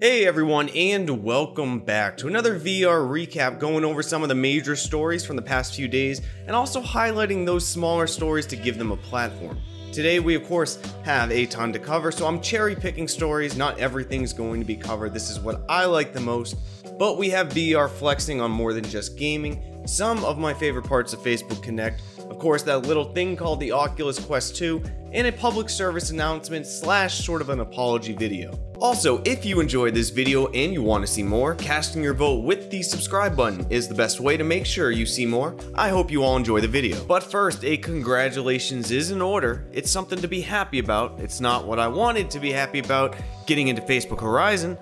Hey everyone, and welcome back to another VR recap going over some of the major stories from the past few days and also highlighting those smaller stories to give them a platform. Today we of course have a ton to cover, so I'm cherry picking stories, not everything's going to be covered, this is what I like the most, but we have VR flexing on more than just gaming, some of my favorite parts of Facebook Connect, of course that little thing called the Oculus Quest 2, and a public service announcement slash sort of an apology video. Also, if you enjoyed this video and you want to see more, casting your vote with the subscribe button is the best way to make sure you see more. I hope you all enjoy the video. But first, a congratulations is in order. It's something to be happy about. It's not what I wanted to be happy about getting into Facebook Horizon.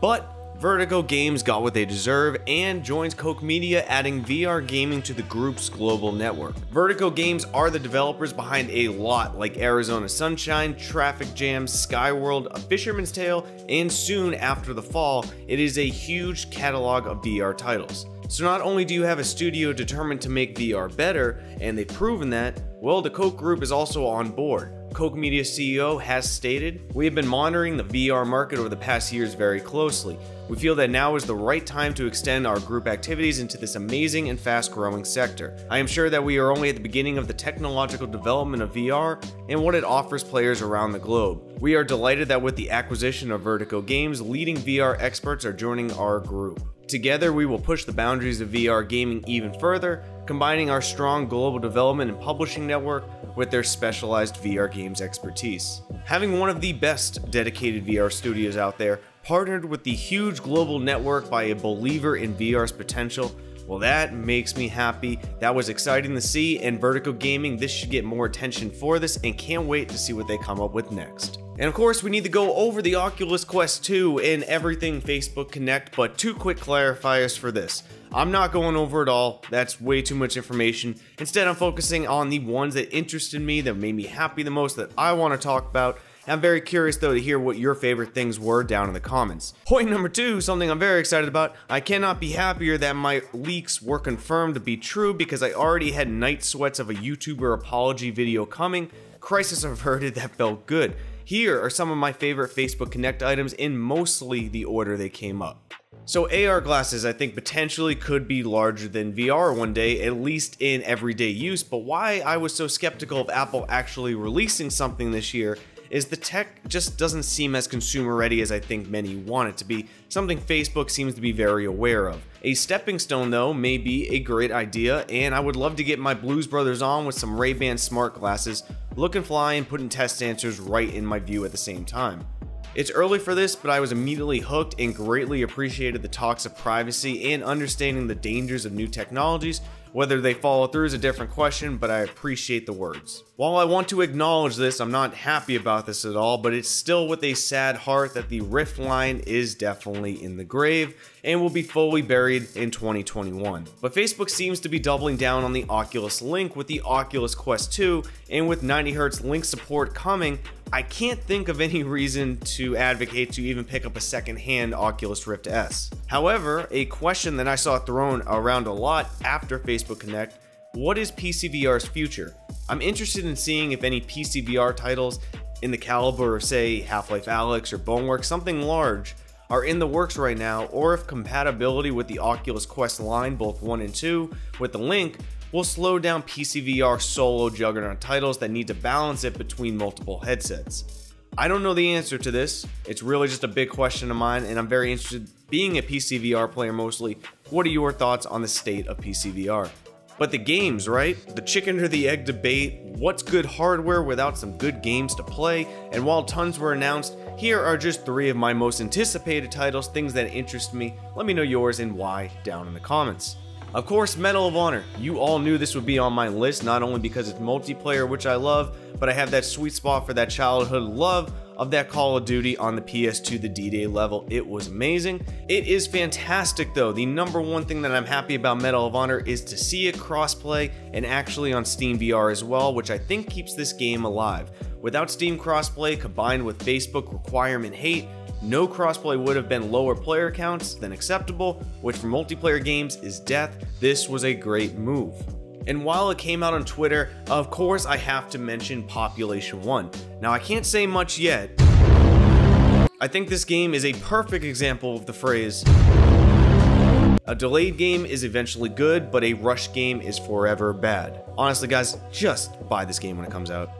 But Vertigo Games got what they deserve and joins Koch Media adding VR gaming to the group's global network. Vertigo Games are the developers behind a lot like Arizona Sunshine, Traffic Jam, Skyworld, A Fisherman's Tale, and soon after the fall, it is a huge catalog of VR titles. So not only do you have a studio determined to make VR better, and they've proven that, well the Koch group is also on board. Koch Media CEO has stated, We have been monitoring the VR market over the past years very closely. We feel that now is the right time to extend our group activities into this amazing and fast growing sector. I am sure that we are only at the beginning of the technological development of VR and what it offers players around the globe. We are delighted that with the acquisition of Vertigo Games, leading VR experts are joining our group. Together, we will push the boundaries of VR gaming even further, combining our strong global development and publishing network with their specialized VR games expertise. Having one of the best dedicated VR studios out there, partnered with the huge global network by a believer in VR's potential, well, that makes me happy. That was exciting to see, and Vertigo Gaming, this should get more attention for this, and can't wait to see what they come up with next. And of course, we need to go over the Oculus Quest 2 and everything Facebook Connect, but two quick clarifiers for this. I'm not going over it all, that's way too much information. Instead, I'm focusing on the ones that interested me, that made me happy the most, that I want to talk about, I'm very curious though to hear what your favorite things were down in the comments. Point number two, something I'm very excited about. I cannot be happier that my leaks were confirmed to be true because I already had night sweats of a YouTuber apology video coming. Crisis averted that felt good. Here are some of my favorite Facebook Connect items in mostly the order they came up. So AR glasses I think potentially could be larger than VR one day, at least in everyday use, but why I was so skeptical of Apple actually releasing something this year is the tech just doesn't seem as consumer ready as I think many want it to be, something Facebook seems to be very aware of. A stepping stone though may be a great idea and I would love to get my Blues Brothers on with some Ray-Ban smart glasses, looking fly and putting test answers right in my view at the same time. It's early for this, but I was immediately hooked and greatly appreciated the talks of privacy and understanding the dangers of new technologies whether they follow through is a different question, but I appreciate the words. While I want to acknowledge this, I'm not happy about this at all, but it's still with a sad heart that the Rift line is definitely in the grave and will be fully buried in 2021. But Facebook seems to be doubling down on the Oculus Link with the Oculus Quest 2, and with 90Hz link support coming, I can't think of any reason to advocate to even pick up a second-hand Oculus Rift S. However, a question that I saw thrown around a lot after Facebook Connect, what is PCVR's future? I'm interested in seeing if any PCVR titles in the caliber of say Half-Life Alyx or Boneworks, something large, are in the works right now, or if compatibility with the Oculus Quest line, both 1 and 2, with the Link, will slow down PCVR solo juggernaut titles that need to balance it between multiple headsets. I don't know the answer to this. It's really just a big question of mine, and I'm very interested, being a PCVR player mostly, what are your thoughts on the state of PCVR? But the games, right? The chicken or the egg debate, what's good hardware without some good games to play? And while tons were announced, here are just three of my most anticipated titles, things that interest me. Let me know yours and why down in the comments. Of course, Medal of Honor. You all knew this would be on my list, not only because it's multiplayer, which I love, but I have that sweet spot for that childhood love of that Call of Duty on the PS2, the D-Day level. It was amazing. It is fantastic though. The number one thing that I'm happy about Medal of Honor is to see it crossplay and actually on Steam VR as well, which I think keeps this game alive. Without Steam crossplay combined with Facebook requirement hate, no crossplay would have been lower player counts than acceptable, which for multiplayer games is death. This was a great move. And while it came out on Twitter, of course I have to mention Population 1. Now I can't say much yet, I think this game is a perfect example of the phrase, a delayed game is eventually good, but a rush game is forever bad. Honestly guys, just buy this game when it comes out.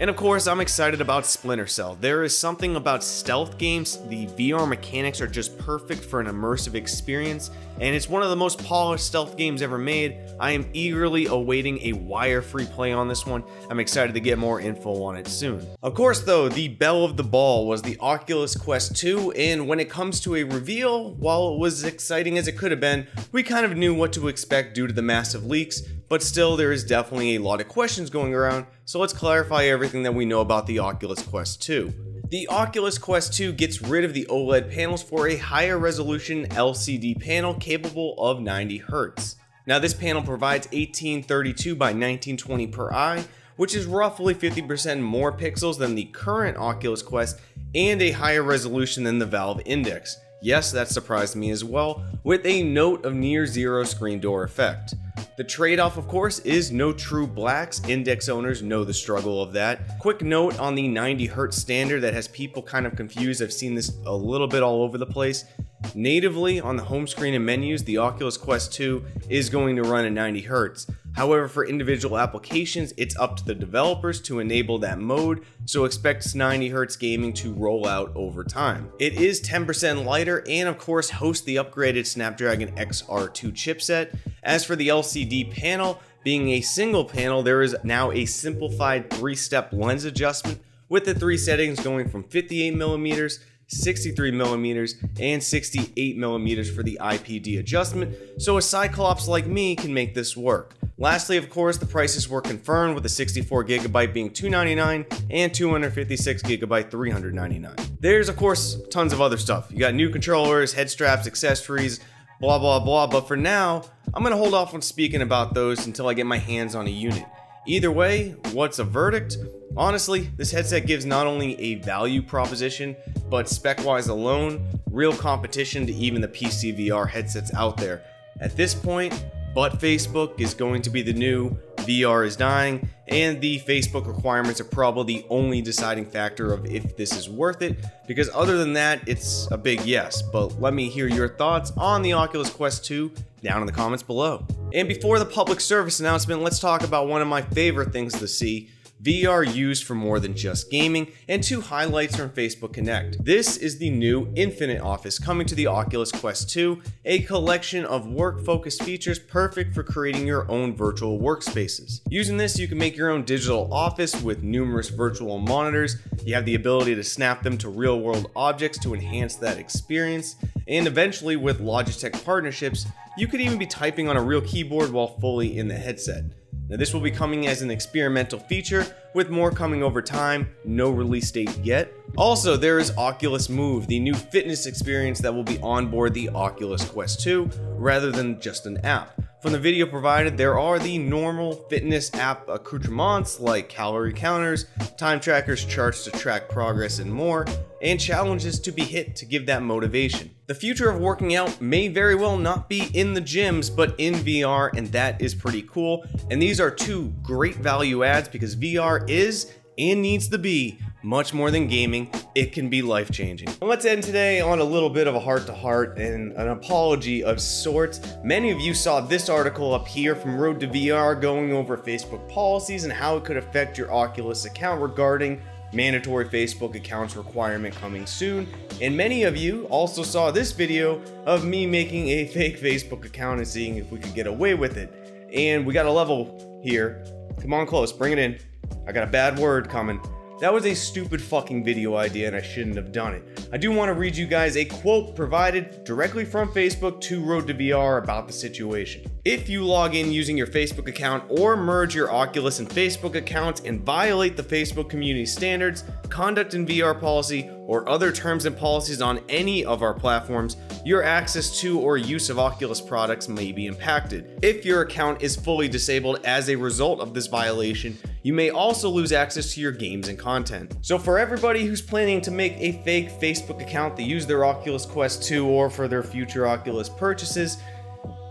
And of course, I'm excited about Splinter Cell. There is something about stealth games, the VR mechanics are just perfect for an immersive experience, and it's one of the most polished stealth games ever made. I am eagerly awaiting a wire-free play on this one. I'm excited to get more info on it soon. Of course though, the belle of the ball was the Oculus Quest 2, and when it comes to a reveal, while it was as exciting as it could have been, we kind of knew what to expect due to the massive leaks, but still there is definitely a lot of questions going around, so let's clarify everything that we know about the Oculus Quest 2. The Oculus Quest 2 gets rid of the OLED panels for a higher resolution LCD panel capable of 90Hz. Now this panel provides 1832 by 1920 per eye, which is roughly 50% more pixels than the current Oculus Quest and a higher resolution than the Valve Index. Yes, that surprised me as well, with a note of near zero screen door effect. The trade-off, of course, is no true blacks. Index owners know the struggle of that. Quick note on the 90 Hz standard that has people kind of confused. I've seen this a little bit all over the place. Natively on the home screen and menus, the Oculus Quest 2 is going to run at 90 Hz. However, for individual applications, it's up to the developers to enable that mode, so expect 90 Hz gaming to roll out over time. It is 10% lighter and of course hosts the upgraded Snapdragon XR2 chipset. As for the LCD panel, being a single panel, there is now a simplified three-step lens adjustment with the three settings going from 58 millimeters 63 millimeters, and 68 millimeters for the IPD adjustment, so a Cyclops like me can make this work. Lastly, of course, the prices were confirmed with the 64 gigabyte being 299 and 256 gigabyte 399. There's of course tons of other stuff. You got new controllers, head straps, accessories, blah blah blah, but for now, I'm gonna hold off on speaking about those until I get my hands on a unit. Either way, what's a verdict? Honestly, this headset gives not only a value proposition, but spec-wise alone, real competition to even the PC VR headsets out there. At this point, but Facebook is going to be the new VR is dying, and the Facebook requirements are probably the only deciding factor of if this is worth it, because other than that, it's a big yes. But let me hear your thoughts on the Oculus Quest 2 down in the comments below. And before the public service announcement, let's talk about one of my favorite things to see, VR used for more than just gaming, and two highlights from Facebook Connect. This is the new Infinite Office coming to the Oculus Quest 2, a collection of work-focused features perfect for creating your own virtual workspaces. Using this, you can make your own digital office with numerous virtual monitors, you have the ability to snap them to real-world objects to enhance that experience, and eventually with Logitech partnerships, you could even be typing on a real keyboard while fully in the headset. Now this will be coming as an experimental feature, with more coming over time, no release date yet. Also, there is Oculus Move, the new fitness experience that will be on board the Oculus Quest 2, rather than just an app. From the video provided, there are the normal fitness app accoutrements like calorie counters, time trackers, charts to track progress, and more, and challenges to be hit to give that motivation. The future of working out may very well not be in the gyms, but in VR, and that is pretty cool. And these are two great value adds because VR is and needs to be much more than gaming, it can be life changing. Let's end today on a little bit of a heart to heart and an apology of sorts. Many of you saw this article up here from Road to VR going over Facebook policies and how it could affect your Oculus account regarding mandatory Facebook accounts requirement coming soon. And many of you also saw this video of me making a fake Facebook account and seeing if we could get away with it. And we got a level here. Come on close, bring it in. I got a bad word coming. That was a stupid fucking video idea and I shouldn't have done it. I do want to read you guys a quote provided directly from Facebook to Road to VR about the situation. If you log in using your Facebook account or merge your Oculus and Facebook accounts and violate the Facebook community standards, conduct and VR policy, or other terms and policies on any of our platforms, your access to or use of Oculus products may be impacted. If your account is fully disabled as a result of this violation, you may also lose access to your games and content. So for everybody who's planning to make a fake Facebook account to use their Oculus Quest 2 or for their future Oculus purchases,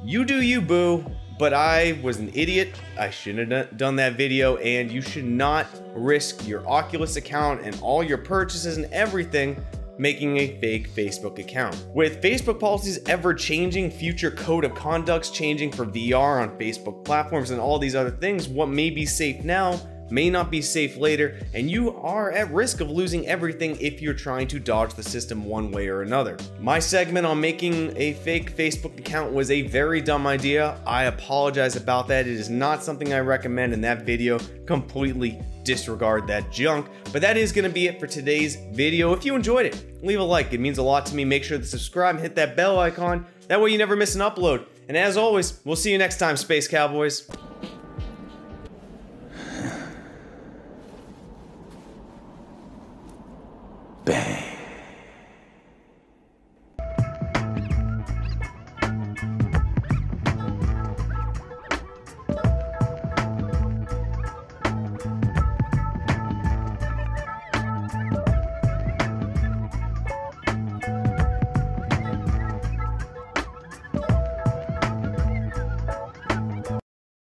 you do you, boo. but I was an idiot. I shouldn't have done that video, and you should not risk your Oculus account and all your purchases and everything making a fake Facebook account. With Facebook policies ever changing, future code of conducts changing for VR on Facebook platforms and all these other things, what may be safe now may not be safe later, and you are at risk of losing everything if you're trying to dodge the system one way or another. My segment on making a fake Facebook account was a very dumb idea. I apologize about that. It is not something I recommend, in that video completely disregard that junk. But that is to be it for today's video. If you enjoyed it, leave a like. It means a lot to me. Make sure to subscribe and hit that bell icon. That way you never miss an upload. And as always, we'll see you next time, Space Cowboys.